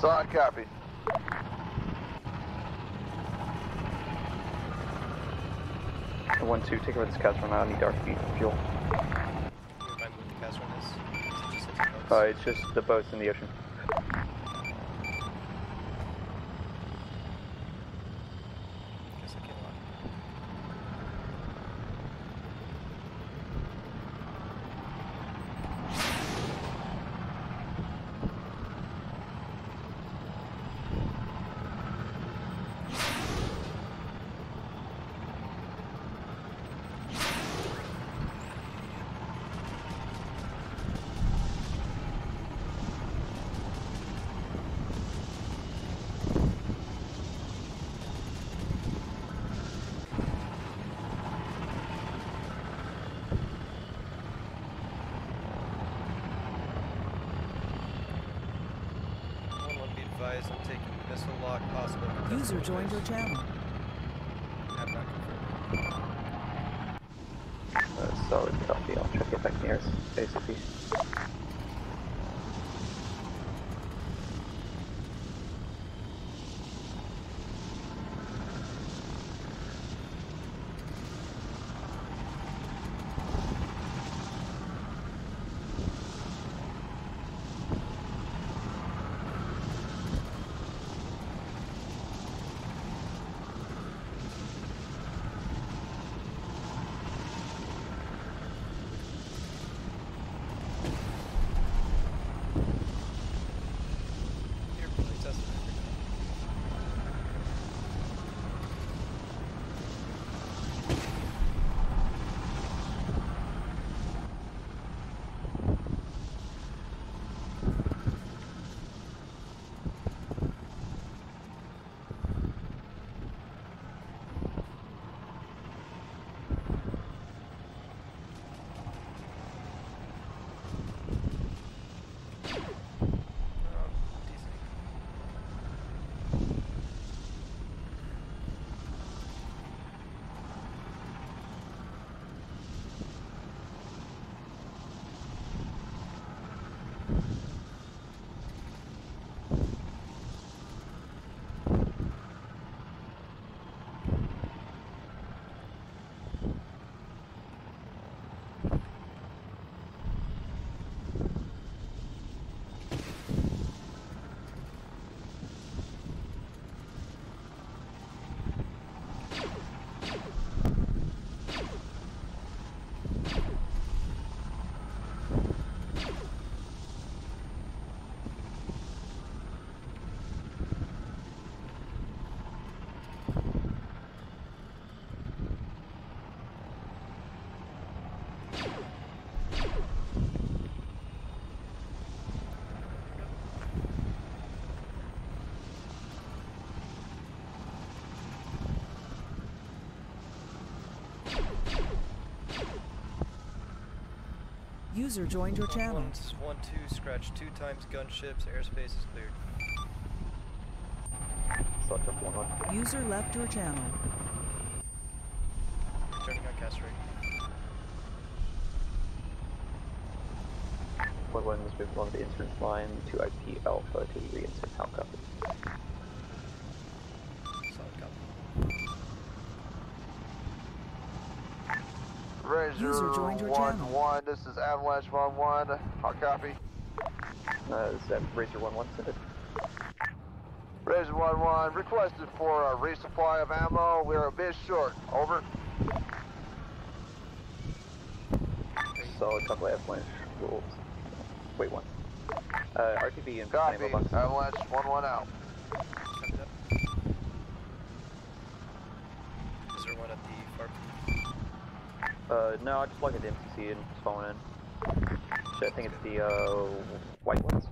Solid copy. One two, take over this CAS run. I need dark feet fuel. Can remind me what the CAS is? Is just and boats? Uh, it's just the boats in the ocean. Guess I can't lock. One one be advised, I'm taking missile lock possible. User joined your airspace. channel. Have not confirmed. Uh, solid copy. I'll check if I can us. Basically. User joined your channel. One, one, two, scratch two times gunships, airspace is cleared. Select up one one. User left your channel. Returning on cast rate. One one is moved along the insurance line to IP Alpha to reinsert how copy. Solid copy. Razor User joined your one channel. one. This is Avalanche one one. Hot copy. Uh, is that Razor one one sent it? Razor one one. Requested for a resupply of ammo. We're a bit short. Over. Solid copy. Avalanche rules. Wait one. Uh, RTB and Copy. ammo box. Avalanche one one out. Copy that. Is there one at the far? Uh, no, I just plugged into MCC and it's falling in. Shit, I think it's the, uh, white ones.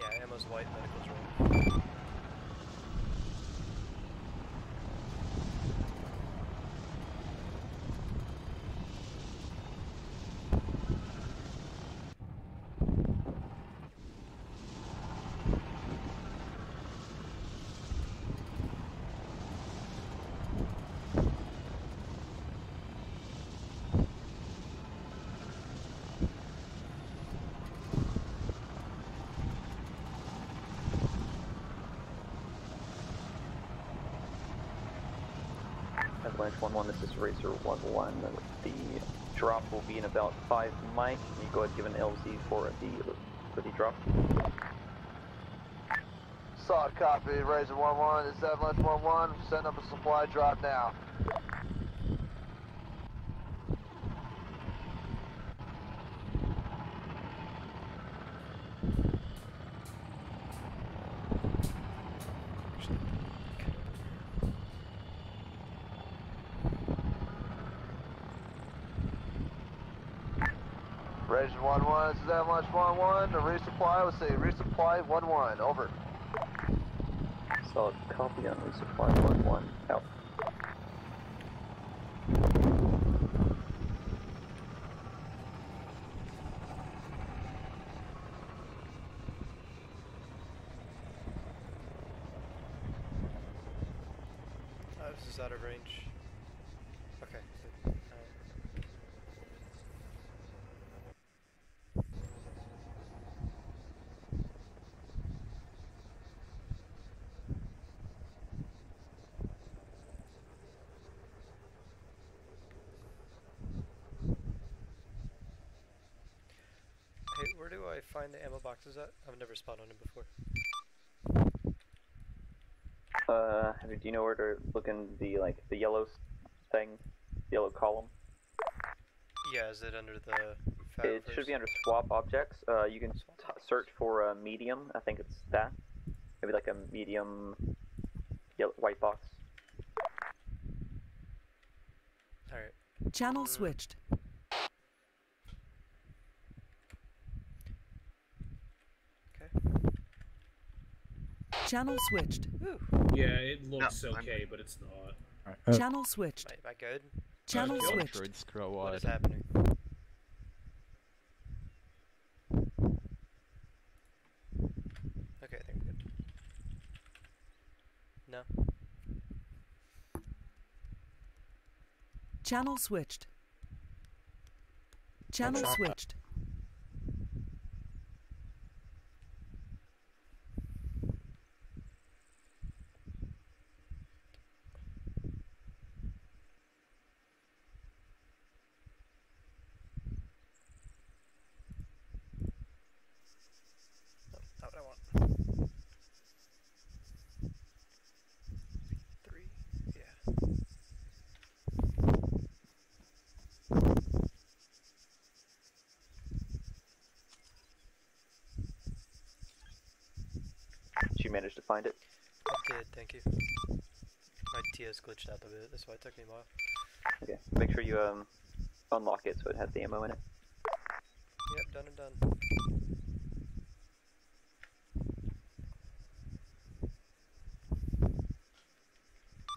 Yeah, ammo's white, medical's red. Avalanche 1-1, this is Razor 1-1. The drop will be in about 5 mics. You go ahead and give an LZ for the, for the drop. Solid copy, Razor 1-1, this is Avalanche 1-1, send up a supply drop now. Razor 1-1, this is Avalanche 1-1, the resupply, let's see, resupply 1-1, over. Solid copy on resupply 1-1. Out. Where do I find the ammo boxes at? I've never spawned on them before. Uh, do you know where to look in the, like, the yellow s- thing? Yellow column? Yeah, is it under the It should be under swap objects. Uh, you can t- search for a medium. I think it's that. Maybe like a medium yellow, white box. Alright. Channel switched. Okay. Channel switched. Yeah, it looks okay, but it's not. Alright, uh, Channel switched. Am I, am I good? Channel uh, switched. Android scroll wide. is happening? Okay, I think we're good. No? Channel switched. Channel shot. switched. No, not what I want. Three? Yeah. Did you manage to find it? I did, thank you. My TS glitched out a bit, that's why it took me a while. Okay. Make sure you um unlock it so it has the ammo in it. Yep, done and done.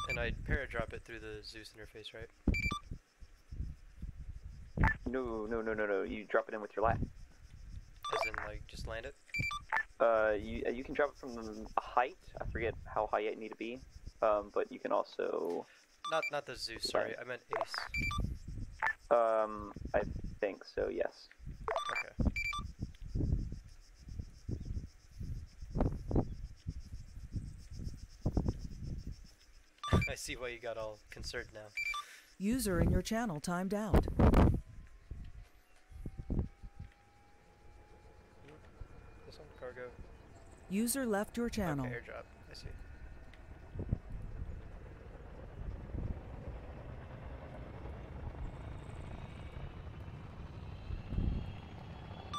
And I paradrop it through the Zeus interface, right? No, no, no, no, no. You drop it in with your LAAT. As in, like, just land it? Uh, you uh, you can drop it from a height. I forget how high it need to be. Um, but you can also Not not the Zeus, sorry, I meant Ace. um I think so. Yes. Okay. I see why you got all concerned now. User in your channel timed out. This one, cargo. User left your channel. Okay, airdrop. I see.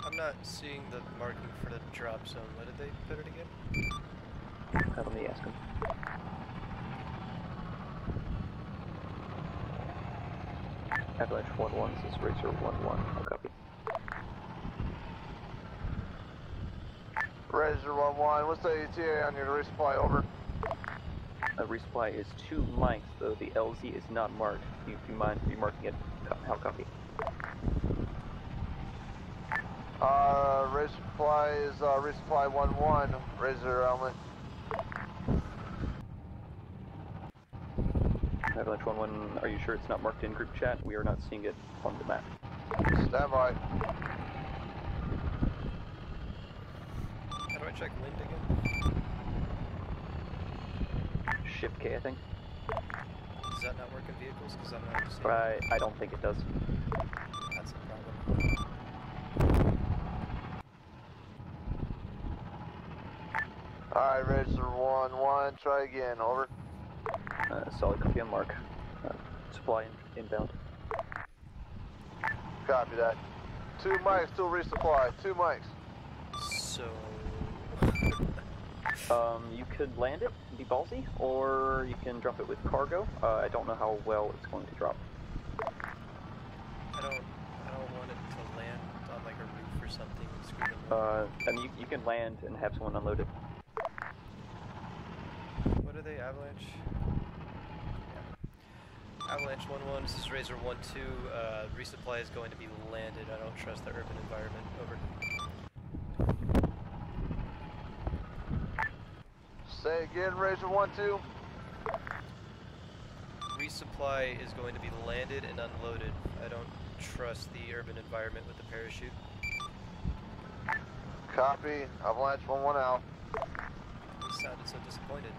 I'm not seeing the marking for the drop zone. When did they put it again? Let me ask him. Avalanche one one. This is Razor one one. Razor 1-1, what's the ETA on your resupply, over? Uh, resupply is two mics, though the LZ is not marked. Do you, do you mind remarking it? How copy? Uh, resupply is, uh, resupply 1-1, Razor Elman. Avalanche one one. Are you sure it's not marked in group chat? We are not seeing it on the map. Stand by. How do I check Lind again? Shift K, I think. Does that not work in vehicles? Because I'm not seeing I, I don't think it does. That's a problem. Alright, register 1 1, try again, over. Uh, solid copy on mark. Uh, supply in, inbound. Copy that. Two mics still resupply, two mics. So. Um, you could land it, be ballsy, or you can drop it with cargo. Uh, I don't know how well it's going to drop. I don't. I don't want it to land on like a roof or something and screw them up. Uh, I mean, you, you can land and have someone unload it. What are they? Avalanche? Yeah. Avalanche 1 1, this is Razor 1 2. Uh, resupply is going to be landed. I don't trust the urban environment. Over. Say again, Razor 1 2. Resupply is going to be landed and unloaded. I don't trust the urban environment with the parachute. Copy. Avalanche 1 1 out. He sounded so disappointed.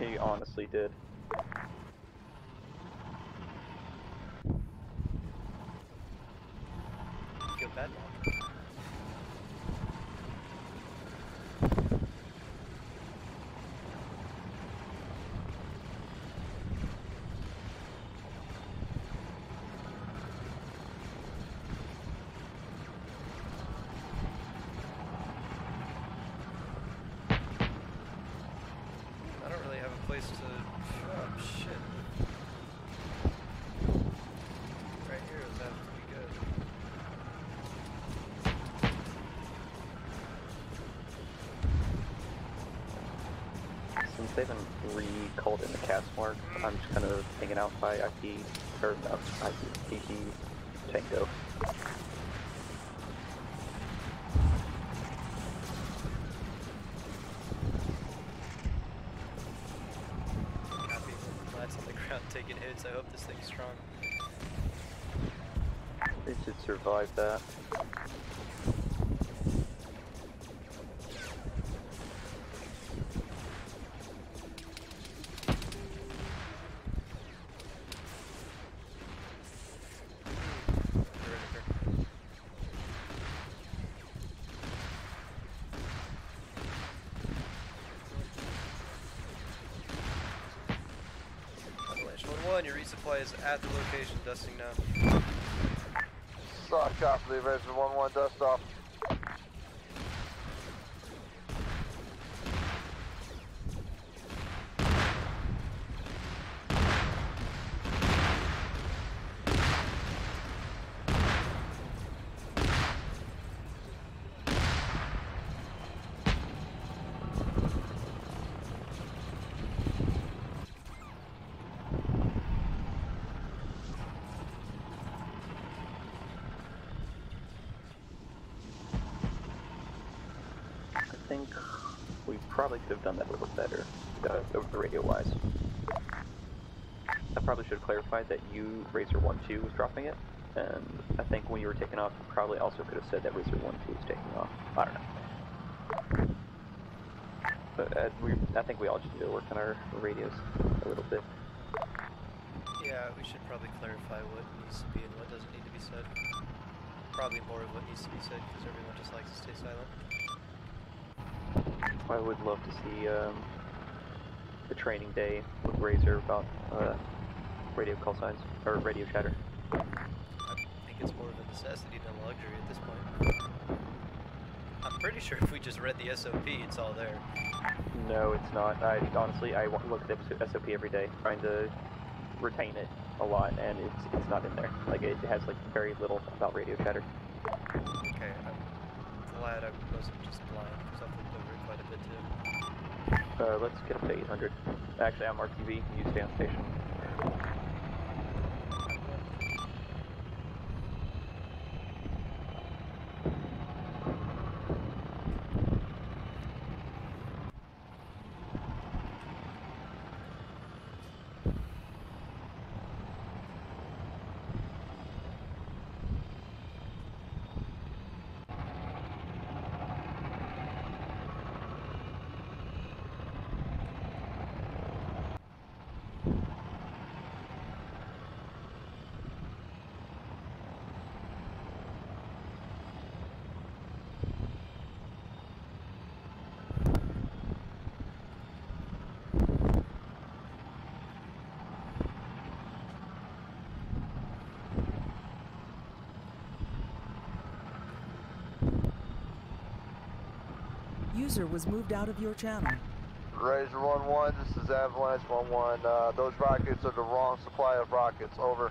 He honestly did. Feel bad now. I don't really have a place to. Oh shit. Right here is that pretty good. Since they haven't recalled in the CAS mark, I'm just kind of hanging out by IP, or uh, no, IP, PT Tango. Strong. They should survive that. At the location, dusting now. Soft copy, Razor 1 1, dust off. I think we probably could have done that a little better, uh, over the radio wise. I probably should have clarified that you, Razor 1-2, was dropping it, and I think when you were taking off, you probably also could have said that Razor 1-2 was taking off. I don't know. But uh, we, I think we all just need to work on our radios a little bit. Yeah, we should probably clarify what needs to be and what doesn't need to be said. Probably more of what needs to be said because everyone just likes to stay silent. I would love to see um, the training day with Razor about uh, radio call signs, or radio chatter. I think it's more of a necessity than a luxury at this point. I'm pretty sure if we just read the SOP, it's all there. No, it's not. I honestly, I look at the SOP every day, trying to retain it a lot, and it's it's not in there. Like it has like very little about radio chatter. Okay, I'm glad I wasn't just blind because Bit too. Uh, let's get up to 800. Actually, I'm RTB. You stay on station. User was moved out of your channel. Razor 1-1, this is Avalanche 1-1. Uh, those rockets are the wrong supply of rockets. Over.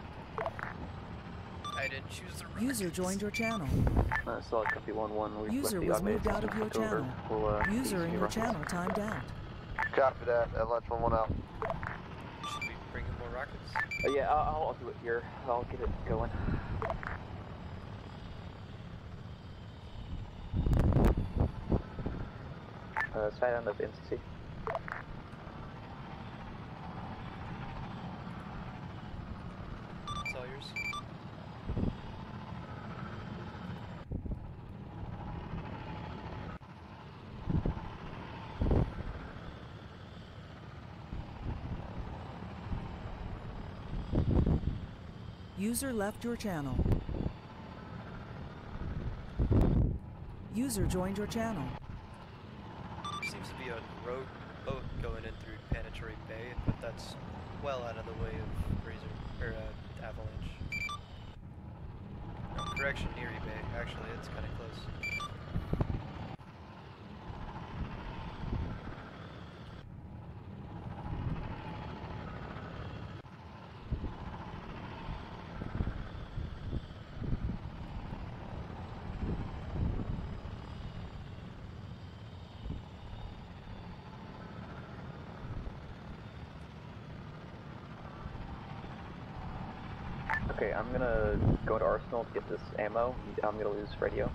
I didn't choose the User joined your channel. Uh, solid copy 1-1. We've User was moved out of your channel. We'll, uh, User in your rockets. channel timed out. Copy that. Avalanche 1-1 out. Should we bring in more rockets? Uh, yeah, I'll, I'll do it here. I'll get it going. Uh, side on the MCC. It's all yours. User left your channel. User joined your channel. There seems to be a boat going in through Planetary Bay, but that's well out of the way of Razor or uh, Avalanche. Correction, Neary Bay. Actually, it's kind of close. Okay, I'm gonna go to Arsenal to get this ammo. I'm gonna lose radio.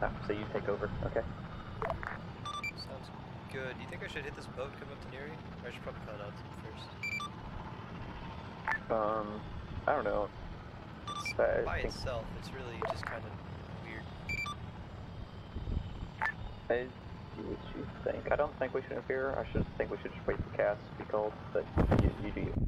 Uh, so you take over, okay? Sounds good. Do you think I should hit this boat come up to Neary? Or I should probably cut it out first. Um, I don't know. It's I by think- itself, it's really just kind of weird. I do what you think. I don't think we should interfere. I should think we should just wait for CAS to be called, but you, you do you.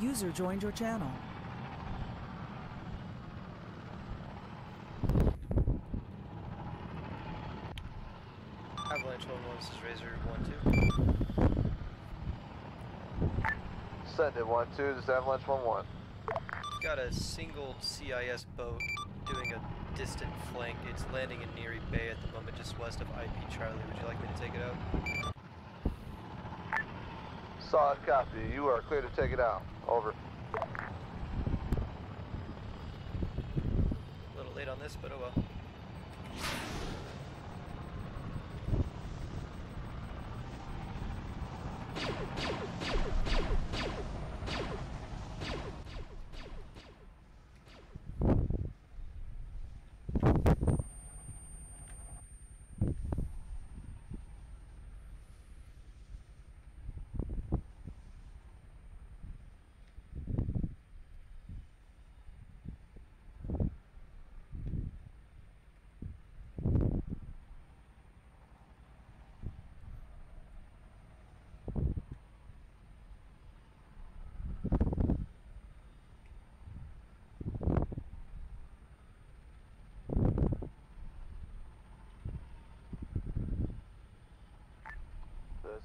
User joined your channel. Avalanche 1 1, this is Razor 1 2. Send it 1-2. This is Avalanche 1-1. Got a single CIS boat doing a distant flank. It's landing in Neary Bay at the moment, just west of IP Charlie. Would you like me to take it out? Solid copy. You are clear to take it out. Over. A little late on this, but oh well. This.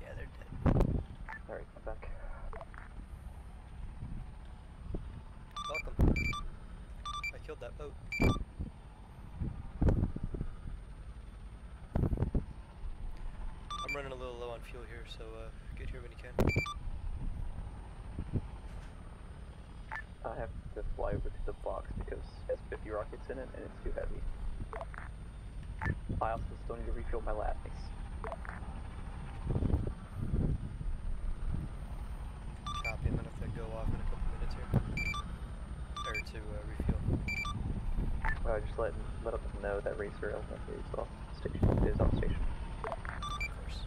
Yeah, they're dead. Alright, I'm back. Welcome. I that boat. I'm running a little low on fuel here, so uh, get here when you can. I have to fly over to the box because it has 50 rockets in it and it's too heavy. I also still need to refuel my lattice. Copy. I'm gonna have to go off in a couple minutes here. Or to uh, refuel. Uh, just let let them know that Racer Elementary is off station. Is off station. Of course.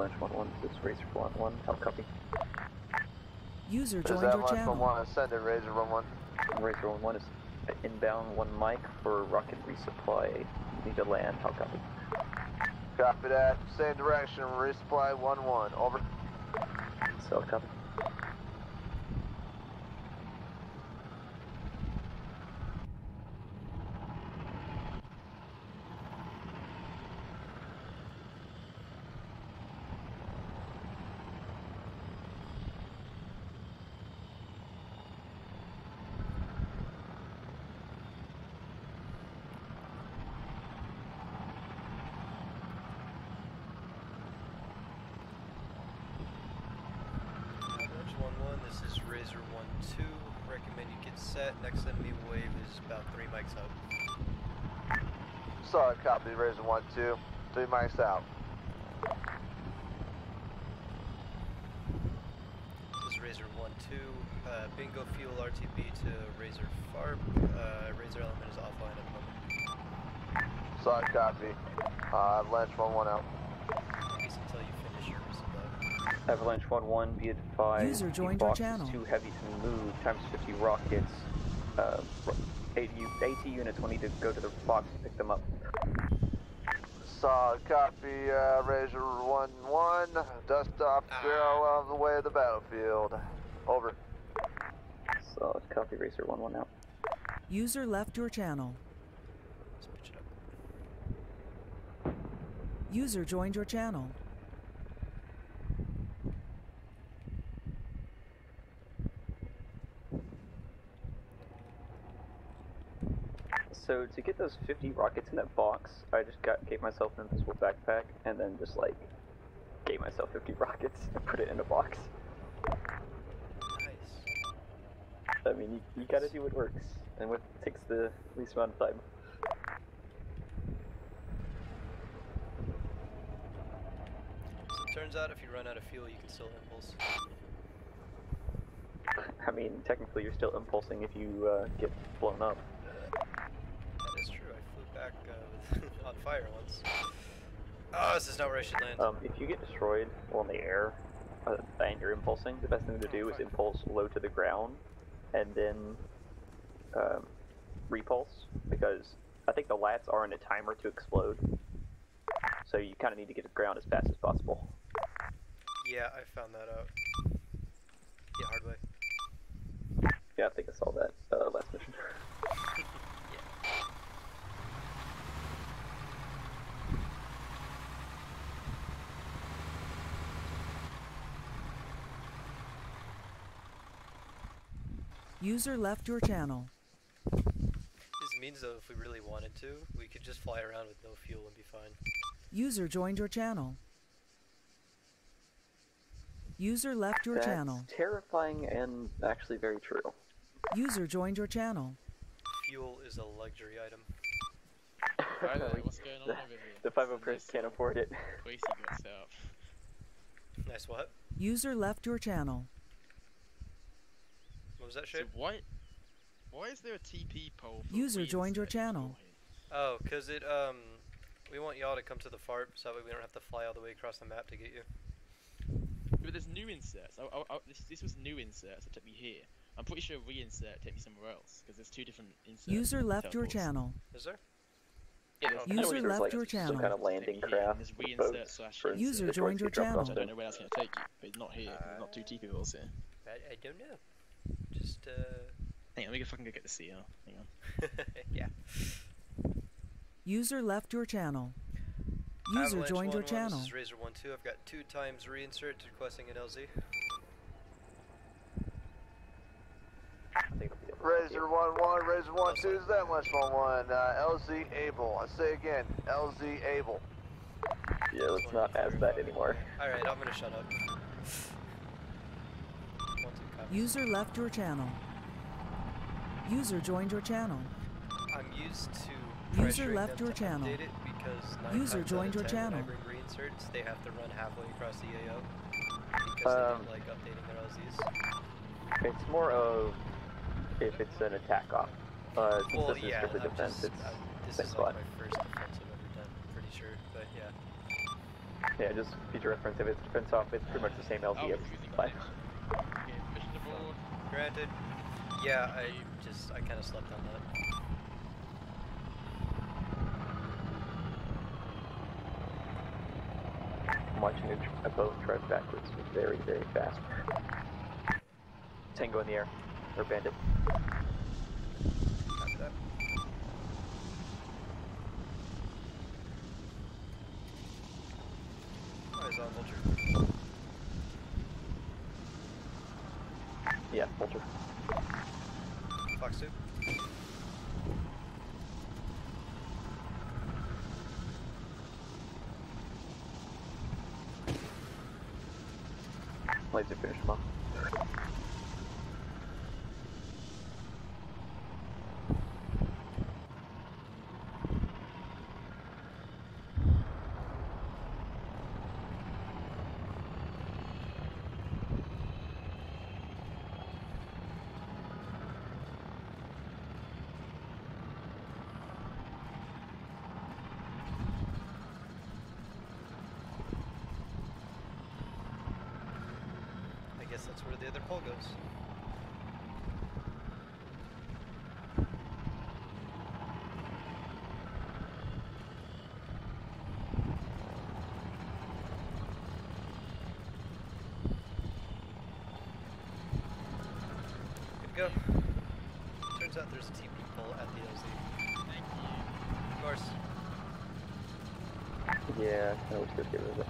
Avalanche 1-1, this is Razor 1-1, how copy? User Is joined that your one channel. one? Send it, Razor one one. Razor 1-1 is inbound, 1 mic for rocket resupply. Need to land, how copy? Copy that. Same direction. Resupply one one. Over. So copy. Avalanche 1-1, this is Razor 1-2. Recommend you get set. Next enemy wave is about three mics out. Solid copy. Razor one two. Three mics out. This is Razor 1-2. Uh, bingo fuel RTB to Razor FARP. Uh, Razor element is offline at the moment. Solid copy. Uh, Lynch one one out. At least until you finish your resupply. Avalanche 1-1, be advised. User joined your box channel. too heavy to move, times 50 rockets. Uh, ro- AT, AT units will need to go to the box to pick them up. Solid copy. Uh, Razor one one. Dust off Ah. zero out of the way to the battlefield. Over. So copy Razor 1-1 out. User left your channel. Let's pitch it up. User joined your channel. So to get those 50 rockets in that box, I just got gave myself an invisible backpack and then just like gave myself 50 rockets and put it in a box. Nice. I mean, you, you gotta do what works and what takes the least amount of time. So it turns out if you run out of fuel, you can still impulse. I mean, technically you're still impulsing if you uh, get blown up. That is true. I flew back uh, on fire once. Oh, this is not where I should land. Um, if you get destroyed while in the air uh, and you're impulsing, the best thing to do is impulse low to the ground and then um, repulse because I think the LAATs are in a timer to explode. So you kind of need to get to the ground as fast as possible. yeah, I found that out. Yeah, hard way. Yeah, I think I saw that uh, last mission. User left your channel. This means though, if we really wanted to, we could just fly around with no fuel and be fine. User joined your channel. User left your That's channel. terrifying and actually very true. User joined your channel. Fuel is a luxury item. Hi what's going on the, over here? the 5 Some Press nice can't afford it. Quasi got set up. Nice what? User left your channel. What was that So why, why is there a TP pole? For User joined your channel. Oh, cause it um, we want y'all to come to the FARP so that we don't have to fly all the way across the map to get you. But there's new inserts. I, I, I, this, this was new inserts that took me here. I'm pretty sure reinsert take me somewhere else because there's two different inserts. User left your channel. Is there? Yeah, there's Okay. I know User there's, left like, your Some channel. kind of landing Here, craft. There's with reinsert boats slash for User joined your channel. I don't know where that's going to take you, but it's not here. 'cause there's not two TP poles here. I, I don't know. Just uh, Hang on, we can fucking go get the CR. Hang on. yeah. User left your channel. User Avalanche joined your 1-1, channel. This is Razor 1-2. I've got two times reinsert requesting an LZ. I think it'll be able to Razor one one. Razor one two. Is that Lynch one one? Uh, LZ able. I say again. LZ able. Yeah, let's not ask that anymore. Alright, I'm gonna shut up. One, two, copy. User left your channel. User joined your channel. I'm used to User left them your to channel. it because User joined your 10 when I channel. bring reinserts, they have to run halfway across the AO because they Um, don't like updating their LZs. It's more of if it's an attack off. Uh, since Well, this is yeah, strictly I'm defense, just, it's uh, this is like my first defense I've ever done, pretty sure, but yeah. Yeah, just future reference. If it's defense off, it's pretty much the same LZ Oh, as choosing flag. connection. Okay, permission to board. Granted, yeah, I just, I kind of slept on that. I'm watching a, a boat drive backwards very, very fast. Tango in the air. Or bandit. Copy that. Eyes on Vulture. Yeah, vulture. Fox 2. Laser finish him off. I guess that's where the other pole goes. Good to go. Turns out there's a TP pole at the LZ. Thank you. Of course. Yeah, I wish they'd get rid of it.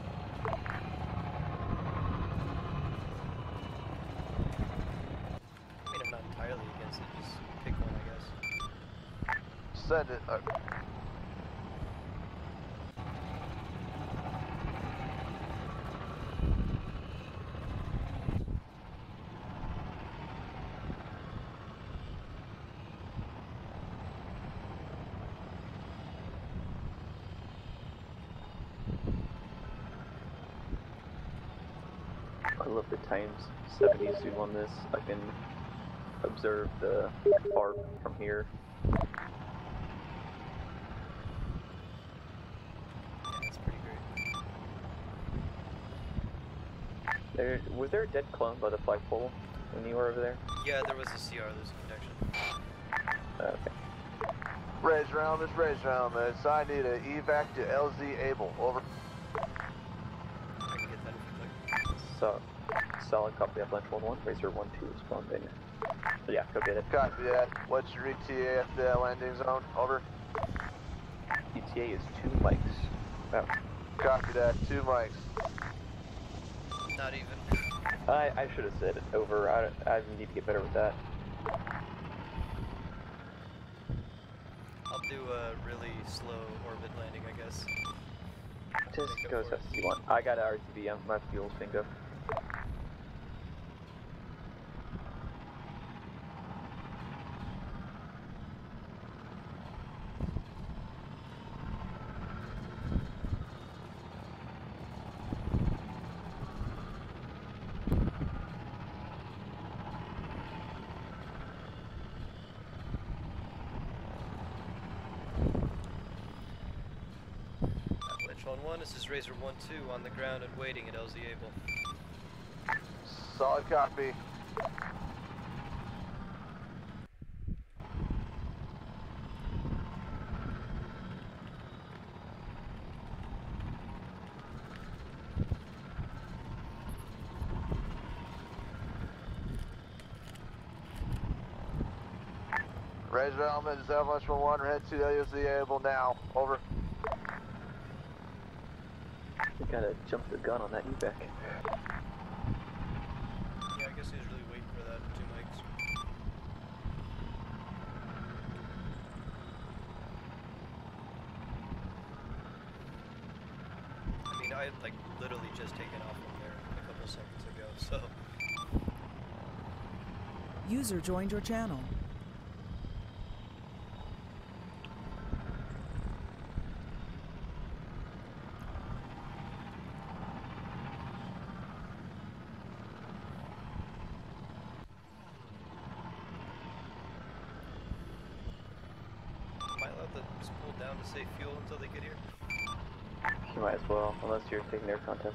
I mean, I'm not entirely against it, just pick one, I guess. Send it. Uh, I love the times 70 zoom on this. I can observe the far from here. Yeah, that's pretty great. There, was there a dead clone by the flagpole when you were over there? Yeah, there was a CR losing connection. Uh, okay. Raise round, this raise round, miss. I need an evac to LZ Able. Over. I can get that if you'd like. So, solid copy of Lunch 1-1, Razor 1-2 responding. Yeah, go get it. Copy that. What's your ETA at the landing zone? Over. ETA is two mics. Oh, Copy that. Two mics. Not even. I, I should have said it over. I, I need to get better with that. I'll do a really slow orbit landing, I guess. Just go as fast as you want. I got an RTB. I'm, my fuel's bingo. Avalanche on 1, this is Razor 1 2 on the ground and waiting at LZ Able. Solid copy. Razor Element is Avalanche 1, head to LZ Able now. Over. You gotta jump the gun on that evac. Yeah, I guess he was really waiting for that two mics. I mean, I had like literally just taken off from there a couple seconds ago, so User joined your channel. am I allowed to spool down to save fuel until they get here? You might as well, unless you're air contact.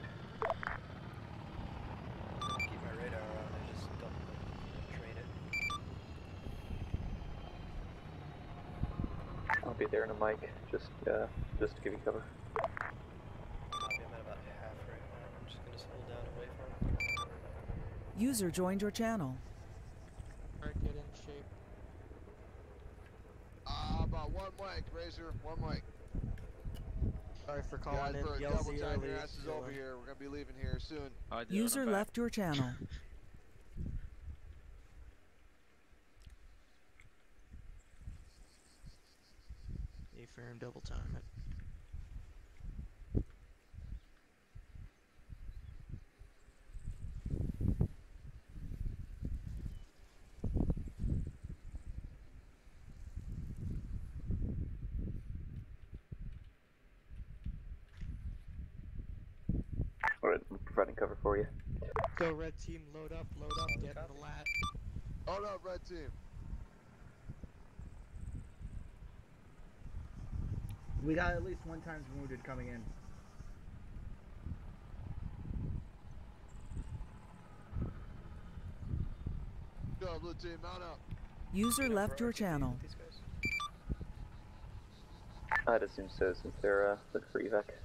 I'm gonna keep my radar on, I just don't like, train it. I'll be there in a mic, just uh, just to give you cover. Copy, I'm at about half right now. I'm just gonna spool down away from it. User joined your channel. Alright, get in shape. Uh, about one mic, Razor, one mic. Sorry for Guys, calling in better LZ double time early. your asses over here. We're gonna be leaving here soon. I did, User left your channel. A-frame double time it. Alright, I'm providing cover for you. Go red team, load up, load up, get in the LAAT. Hold up, red team. We got at least one times wounded coming in. Go, blue team, mount up. User left for your channel. with These guys? I'd assume so since they're uh, looking for evac.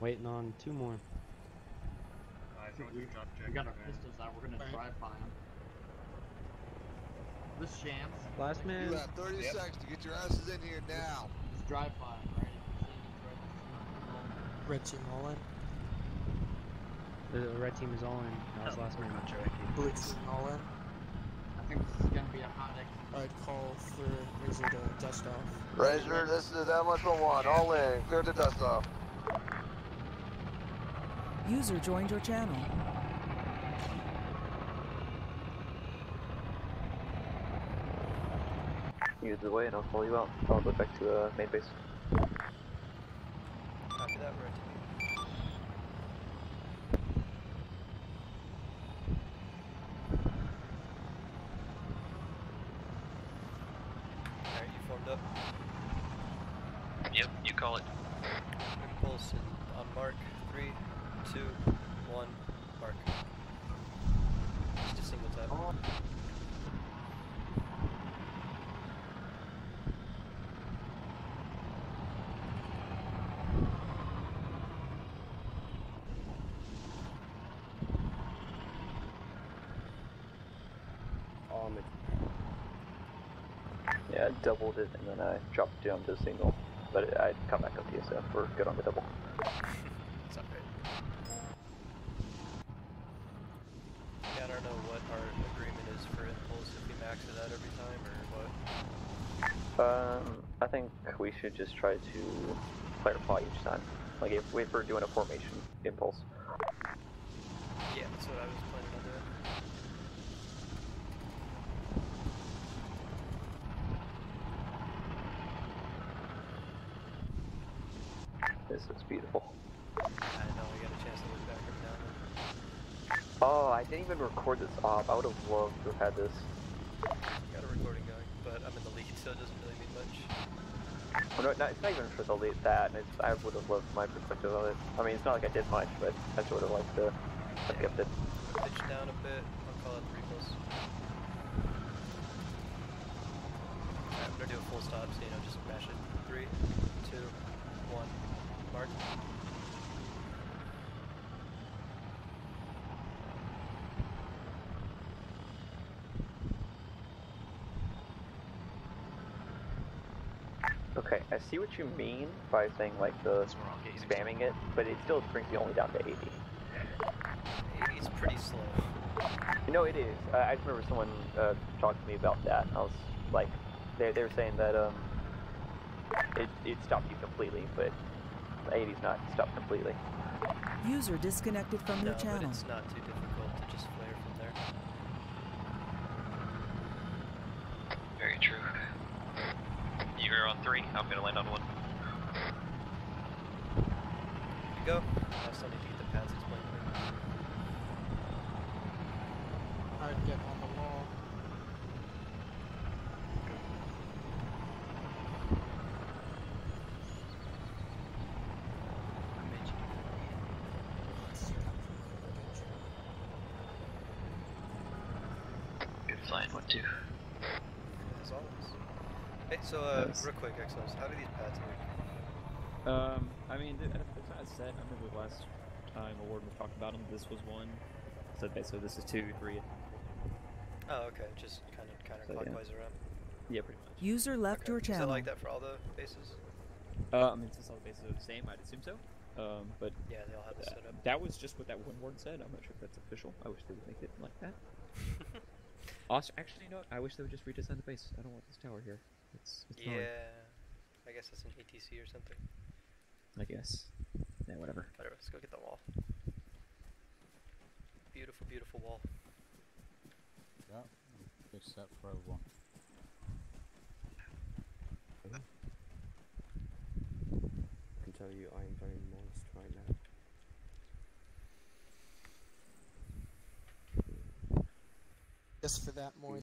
Waiting on two more. We got our pistols out. We're gonna drive by them. This shams. Last man. You man. have 30 seconds to get your asses in here now. Let's drive by 'em, right? If you see them, drive Red team all in. The red team is all in. That was last man. Blue team all in. I think this is gonna be a hot exit. Alright, call for Razor to dust off. Razor, this is that much for one. all in. Clear the dust off. User joined your channel. Use the way and I'll follow you out. I'll go back to uh, main base. Copy that, we're Alright, you formed up. Yep, you call it. Impulse on mark. Three, two, one, mark. Just a single tap. Um, Yeah, I doubled it and then I dropped down to a single. But I'd come back up to you, so we're good on the double. We should just try to clarify each time. Like if, if we're doing a formation impulse. Yeah, that's what I was planning on doing. This looks beautiful. I know, we got a chance to look back now and. Oh, I didn't even record this off. I would have loved to have had this. Got a recording going, but I'm in the lead, so it doesn't really mean much. Well, no, it's not even for the late that. It's, I would have loved my perspective on it. I mean, it's not like I did much, but I sort of like to have kept it. Pitch down a bit, I'll call it three plus. Alright, I'm gonna do a full stop so you know Flash it. Three, two, one. Mark. Okay, I see what you mean by saying like the That's where I'll get you next spamming it, but it still brings you only down to 80. 80 is pretty slow. No, it is. Uh, I just remember someone uh, talking to me about that. I was like, they, they were saying that um, it, it stopped you completely, but 80's not stopped completely. User disconnected from No, your but channel. it's not too difficult to just flare from there. Very true. You're on three. I'm gonna land on one. You go. I still need to get the paths explained to. I'd get on the wall. Good flying one two. As so uh, Nice. real quick, Exos, how do these paths work? Um, I mean, th- it's not set. I remember the last time a warden talked about them. This was one. So basically, this is two, three. Oh, okay, just kind of counterclockwise around. Yeah, pretty much. User left Okay. your Is channel. it like that for all the bases? Uh, I mean, since all the bases are the same, I'd assume so. Um, but Yeah, they all have it uh, set up. that was just what that one warden said. I'm not sure if that's official. I wish they would make it like that. Also, actually, you know what? I wish they would just redesign the base. I don't want this tower here. It's, it's annoying, yeah, I guess it's an ATC or something. I guess. Yeah, whatever. Whatever, let's go get the wall. Beautiful, beautiful wall. Yeah, good set for one. I can tell you I am very moist right now. Just for that more